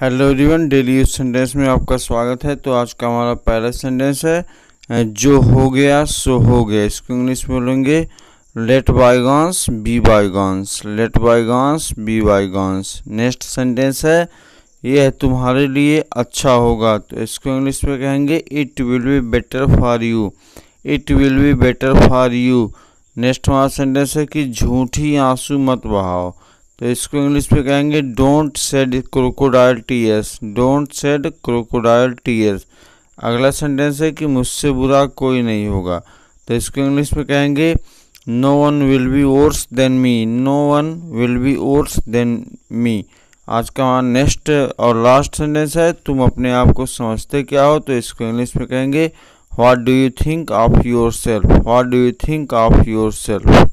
Hello everyone, daily use sentence में आपका स्वागत है। तो आज का हमारा पहला सेंटेंस है जो हो गया, सो हो गया। इसको इंग्लिश में बोलेंगे let bygones be bygones let bygones be bygones next sentence है, यह तुम्हारे लिए अच्छा होगा। तो इसको इंग्लिश में कहेंगे it will be better for you it will be better for you next हमारा सेंटेंस है कि, झूठी आँसू मत बहाओ। तो इसको इंग्लिश में कहेंगे don't shed crocodile tears don't shed crocodile tears अगला सेंटेंस है कि मुझसे बुरा कोई नहीं होगा। तो इसको इंग्लिश में कहेंगे no one will be worse than me no one will be worse than me आज का नेक्स्ट और लास्ट सेंटेंस है, तुम अपने आप को समझते क्या हो? तो इसको इंग्लिश में कहेंगे what do you think of yourself what do you think of yourself